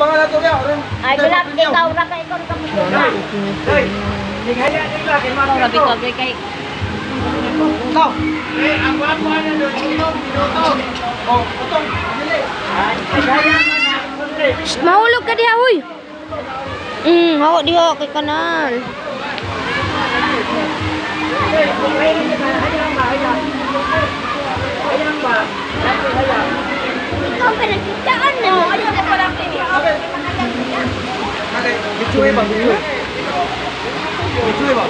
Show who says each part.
Speaker 1: abangan na to ya.
Speaker 2: Ay, galak, ikaw na kay ikaw ka mo na.
Speaker 1: Hey. Di kaya ni lagi
Speaker 2: Ikaw
Speaker 1: makin
Speaker 2: rabi ko kay kay.
Speaker 1: Ikaw. Eh, ang guwapo na doon. Minuto, minuto. Oh, na na.
Speaker 3: Shh, mahulog ka diha, huy. Hmm, hawak diha kay kanan.
Speaker 2: Ikaw pinagkitaan mo. Ano ka
Speaker 1: 追吧，追，你追
Speaker 2: 吧。